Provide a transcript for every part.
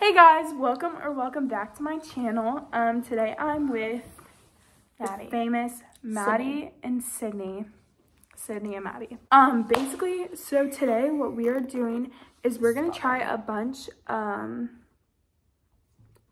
Hey guys, welcome or welcome back to my channel. Um, today I'm with Maddie. famous Maddie and Sydney. Sydney and Maddie. Um, basically, so today what we are doing is we're gonna try a bunch, um,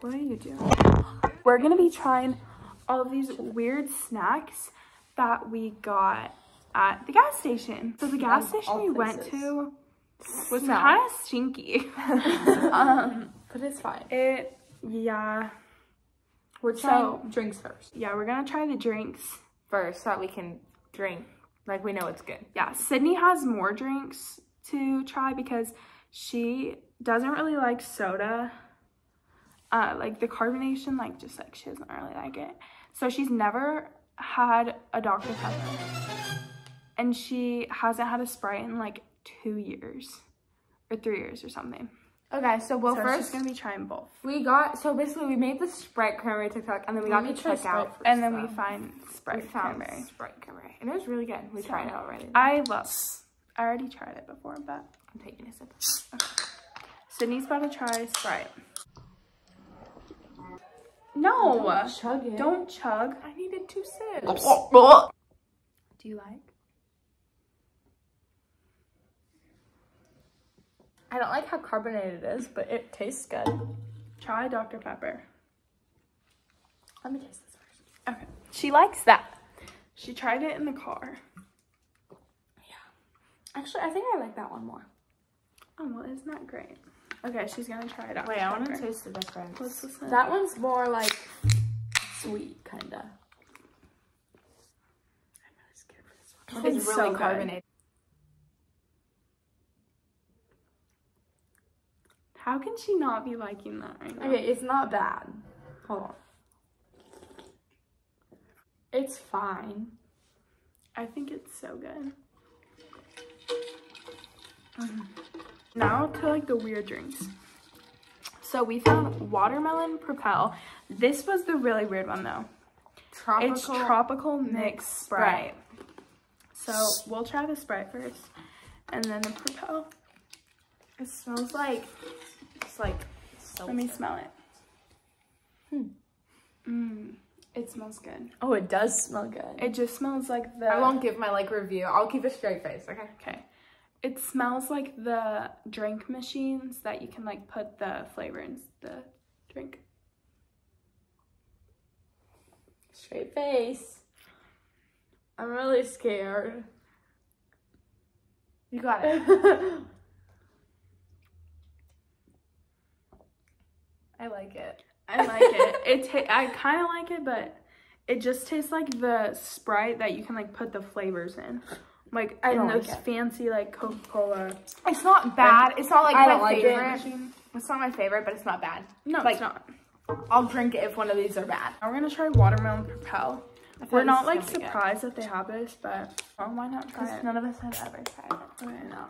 what are you doing? We're gonna be trying all of these weird snacks that we got at the gas station. So the gas station we went to was kind of stinky. um, But it's fine. it, yeah. We're So- trying drinks first. Yeah, we're gonna try the drinks. First, so that we can drink. Like we know it's good. Yeah, Sydney has more drinks to try because she doesn't really like soda. Uh, like the carbonation, like just like she doesn't really like it. So she's never had a Dr. Pepper. And she hasn't had a Sprite in like two years or three years or something. Okay, so well so first she's gonna be trying both. we got so basically we made the Sprite cranberry TikTok and then we Let got the to check out. Sprite And then we so find we Sprite found cranberry. Sprite cranberry. And it was really good. We tried it already. I love I already tried it before, but I'm taking a sip. Sydney's about to try Sprite. No, Chug it. don't chug. I needed two sips. Do you like? I don't like how carbonated it is, but it tastes good. Try Dr. Pepper. Let me taste this first. Okay. She likes that. She tried it in the car. Yeah. Actually, I think I like that one more. Oh, well, isn't that great? Okay, she's gonna try it out. Wait, I want to taste the difference. What's this? That one's more like sweet, kinda. I'm really scared for this one. It's It's really so good. carbonated. How can she not be liking that right now? Okay, it's not bad. Hold on. It's fine. I think it's so good. Mm-hmm. Now to like the weird drinks. So we found watermelon propel. This was the really weird one though. Tropical. It's tropical mix mix Sprite. So we'll try the Sprite first, and then the Propel. It smells like it's like so. Let me smell it. Hmm. Mmm, it smells good. Oh, it does smell good. It just smells like the. I won't give my like review. I'll keep a straight face. Okay. Okay. It smells like the drink machines that you can like put the flavor in the drink. Straight face. I'm really scared. You got it. I like it. I like it. It ta- I kind of like it, but it just tastes like the Sprite that you can like put the flavors in, like I in those like fancy like Coca Cola. It's not bad. It's not like I my don't like it. favorite. It's not my favorite, but it's not bad. No, Like- it's not. I'll drink it if one of these are bad. Now we're gonna try watermelon propel. We're not like gonna be good. surprised that they have this, but oh, why not try Because it? none of us have ever tried it. Okay. No.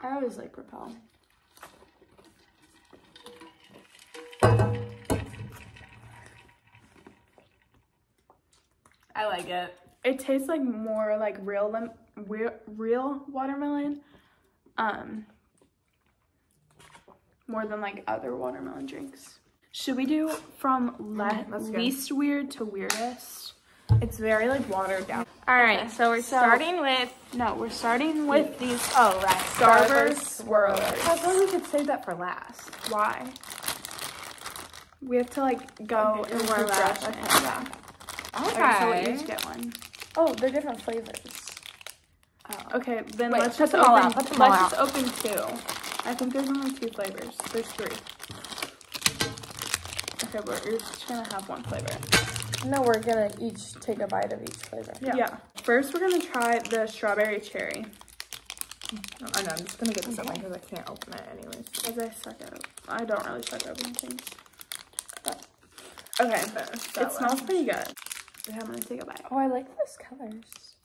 I always like Propel. I like it. It tastes like more like real lim- real, real watermelon, um, more than like other watermelon drinks. Should we do from good. least weird to weirdest? It's very like watered down. All right, so we're Starting with No, we're starting with these oh right, Starburst swirlers. I thought we could save that for last. Why? We have to like go Okay, in progression. okay. Yeah. Okay. Okay, so we'll each get one. Oh, they're different flavors. Oh. Okay, then Wait, let's put just them all open. out, put them all let's just open two. I think there's only two flavors. There's three. Okay, but you're just gonna have one flavor. No, we're gonna each take a bite of each flavor. Yeah. First, we're gonna try the strawberry cherry. Oh, I know. I'm just gonna get this open because I can't open it anyways. Because I suck at, I don't really suck at opening things. But, okay, So, it smells pretty good. Okay, I'm gonna take a bite. Oh, I like those colors.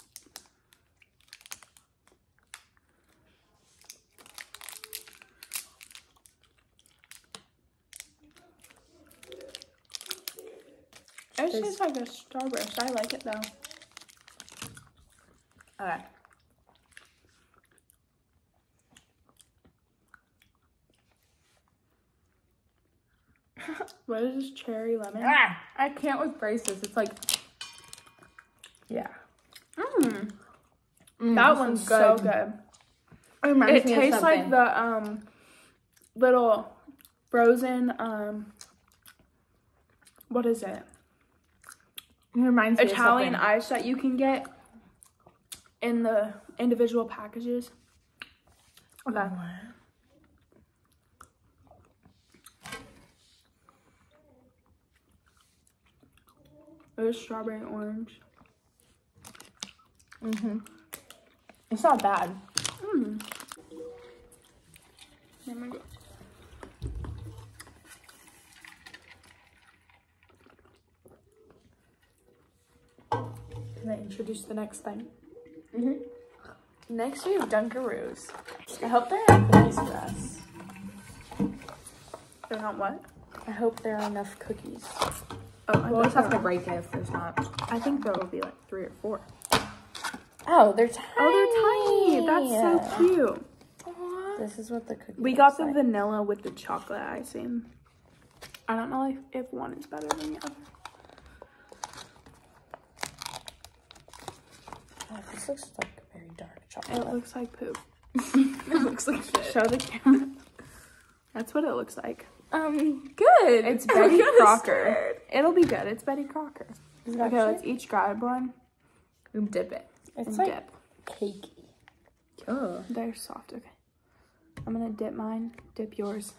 It tastes like a starburst. I like it though. Okay. What is this cherry lemon? Ah, I can't with braces. It's like, yeah. Mm. Mm, That one's is so good. It, reminds It me of tastes like the um little frozen um what is it? It reminds me of Italian something. ice that you can get in the individual packages. Okay. There's strawberry orange. Mm-hmm. It's not bad. Mm. Can I introduce the next thing? Mm-hmm. Next we have Dunkaroos. I hope there are cookies for us. They're not what? I hope there are enough cookies. Oh, I, We'll just have to break it if there's not. I think there will be like three or four. Oh, they're tiny. Oh, they're tiny. That's so cute. This is what the cookie We got the like. vanilla with the chocolate icing. I don't know if, if one is better than the other. Oh, this looks like very dark chocolate. It looks like poop. it looks like shit. Show the camera. That's what it looks like. Um, good. It's Betty Crocker. scared. It'll be good. It's Betty Crocker. Okay, actually? let's each grab one We dip it. It's like dip. cakey. Oh. They're soft. Okay. I'm gonna dip mine, dip yours,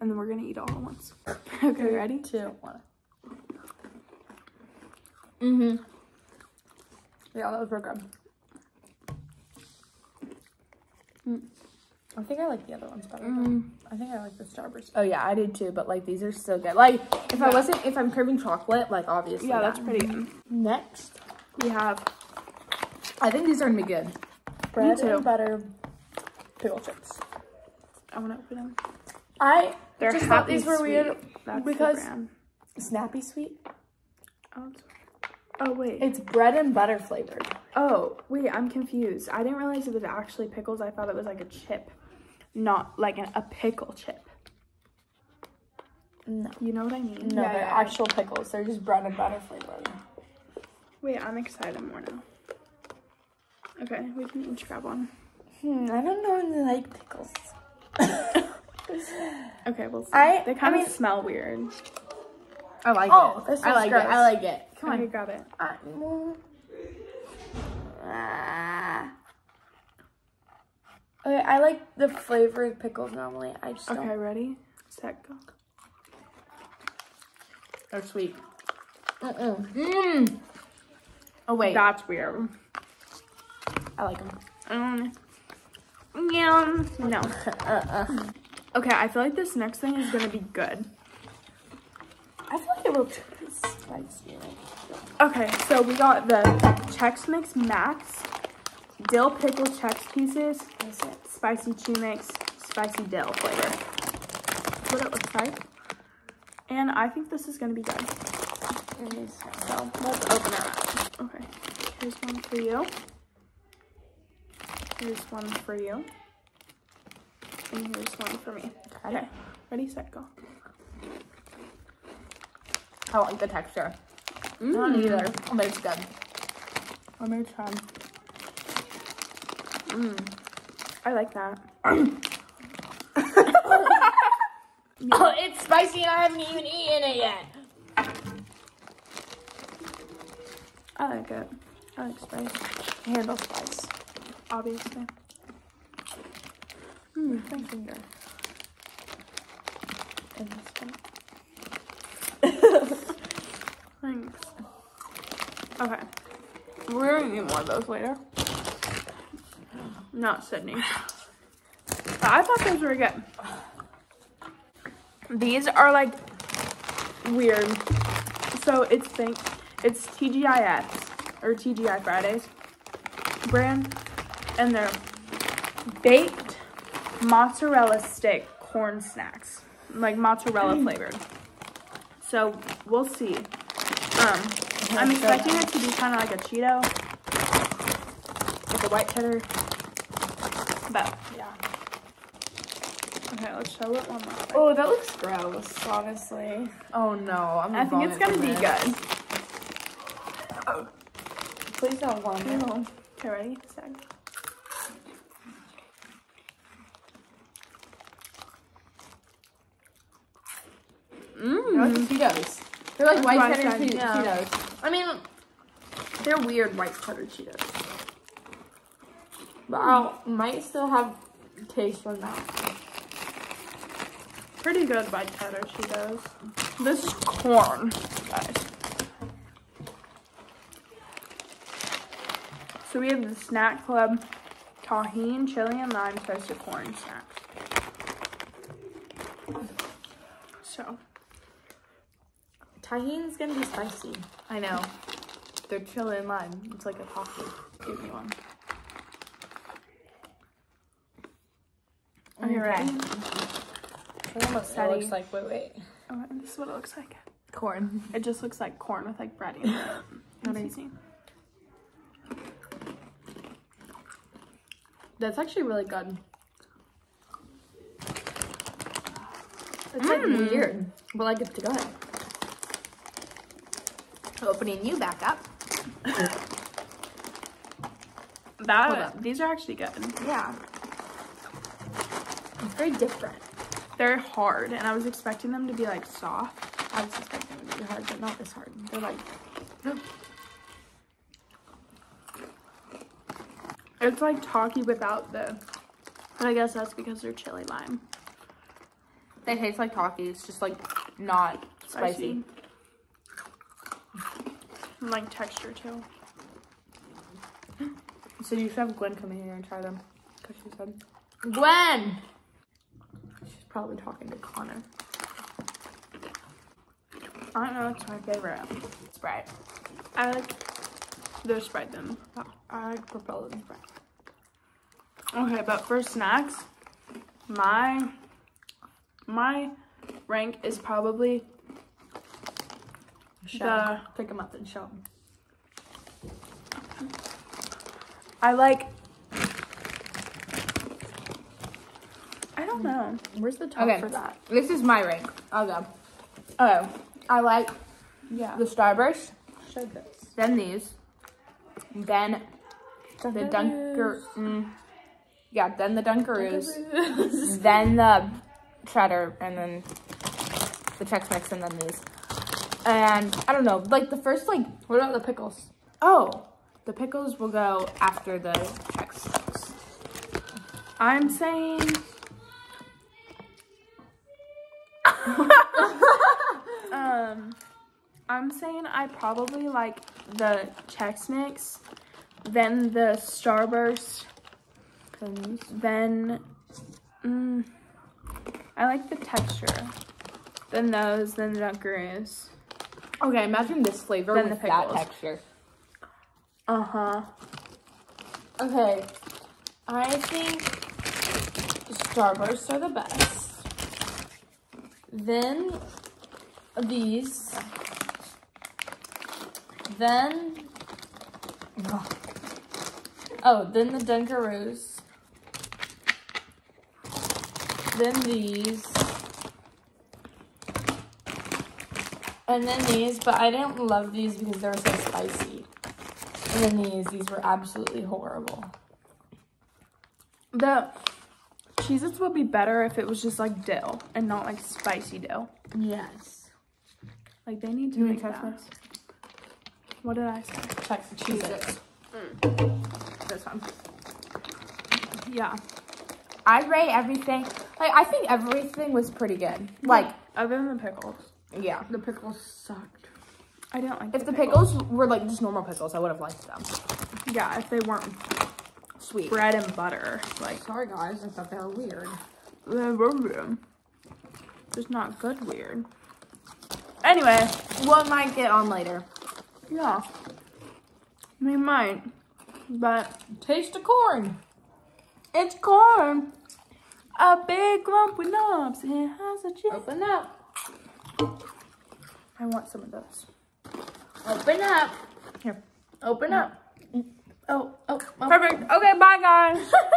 and then we're gonna eat all at once. okay, ready? Two, one. Mm-hmm. Yeah, that was real good. Mm. I think I like the other ones better. Mm. I think I like the Starburst. Oh yeah, I did too. But like these are so good. Like if I wasn't, if I'm craving chocolate, like obviously. Yeah, that. that's pretty good. Next, We have I think these are gonna be good. bread too. and butter pickle chips. I want to open them. I They're just thought these were sweet. weird. That's because- Snappy sweet. Oh, oh wait. It's bread and butter flavored. Oh wait, I'm confused. I didn't realize it was actually pickles. I thought it was like a chip, not like an, a pickle chip. No. You know what I mean? No, Yeah, they're yeah. actual pickles. They're just bread and butter flavored. Wait, I'm excited more now. Okay, we can each grab one. Hmm, I don't normally like pickles. Okay, we'll see. I- they kind I of mean- smell weird. I like Oh, it. this I like gross. it. I like it. Come okay, on. grab it. I, well, ah. Okay, I like the flavored pickles normally. I just Okay, don't. ready, set, go. They're sweet. Mm-mm. Mm. Oh wait, That's weird. I like them. Um, yeah, no. Okay, I feel like this next thing is gonna be good. I feel like it will be spicy. Okay, so we got the Chex Mix Max, dill pickle Chex pieces, spicy chew mix, spicy dill flavor. That's what it looks like. And I think this is gonna be good. So let's open it up. Okay, here's one for you. Here's one for you. And here's one for me. Okay, ready, set, go. I like the texture. Mm. Not either, Oh, but it's good. Let me try. Mm. I like that. Oh, it's spicy and I haven't even eaten it yet. I like it. I like spice, Handle spice. Obviously. Mm, my finger. And this one. Thanks. Okay. We're gonna need more of those later. Not Sydney. But I thought those were good. These are like weird. So it's think it's TGIF or TGI Fridays brand, and they're baked mozzarella stick corn snacks, like mozzarella flavored. So we'll see. Um, I'm expecting it to be kind of like a Cheeto, like a white cheddar. But yeah, Okay, let's show it one more. time. Oh, that looks gross, honestly. Oh no, I'm I think it's gonna be good. Please don't vomit. it. Okay, ready? Set. They're like Mmm. Cheetos. They're like That's white I cheddar said, yeah. Cheetos. I mean, they're weird white cheddar Cheetos. But I might still have taste from that. Pretty good white cheddar Cheetos. This is corn, guys. So we have the Snack Club Tajin, chili, and lime toasted corn snacks. So, Tajin's gonna be spicy. I know. They're chili and lime. It's like a coffee. Give me one. are you ready? I don't what Steady. it looks like. Wait, wait. Oh, this is what it looks like. Corn. It just looks like corn with like bread in it. Not easy. That's actually really good. It's like Mm. weird, but like it's good. Opening you back up. That these are actually good. Yeah. It's very different. They're hard, and I was expecting them to be like soft. I was expecting them to be hard, but not this hard. They're like It's like Taki without the. But I guess that's because they're chili lime. They taste like Taki. It's just like not spicy. And, like texture too. So you should have Gwen come in here and try them. Cause she said, Gwen. She's probably talking to Connor. I don't know. It's my favorite. Sprite. I like the Sprite them. I like Propel and Sprite. Okay, but for snacks, my my rank is probably Show. The Pick them up and show them. I like. I don't know. where's the top Okay. for that? This is my rank. I'll go. Oh, I like Yeah. the Starburst, Show this. then these, then the Dunker. Mm, yeah, then the Dunkaroos, then the cheddar, and then the Chex Mix, and then these. And I don't know, like the first like What about the pickles? oh, the pickles will go after the Chex Mix. I'm saying. um, I'm saying I probably like the Chex Mix, then the Starburst, then mm, I like the texture. Then those, then the Dunkaroos. Okay, imagine this flavor Then with the that pickles. texture. Uh huh. Okay. I think Starbursts are the best. Then these. Then Oh, then the Dunkaroos. Then these. And then these, but I didn't love these because they were so spicy. And then these, these were absolutely horrible. The Cheez Its would be better if it was just like dill and not like spicy dill. Yes. Like they need to You make that. Chex What did I say? Check the cheese it. Mm. This one. Yeah. I rate everything. Like I think everything was pretty good. Like Other than the pickles. Yeah. The pickles sucked. I didn't like If the pickles were like just normal pickles, I would have liked them. Yeah, if they weren't Sweet. bread and butter. Like Sorry guys, I thought they were weird. they were weird. Just not good weird. Anyway, What might get on later? yeah. We might. But Taste of corn. it's corn. A big lump with knobs. It has a chip. Open up. I want some of those. Open up. Here. Open up. Mm. Oh, Oh, oh. perfect. Okay, bye guys.